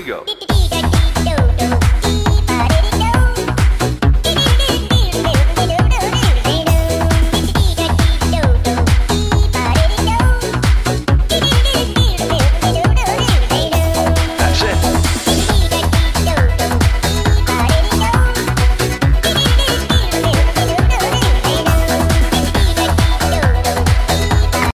we go.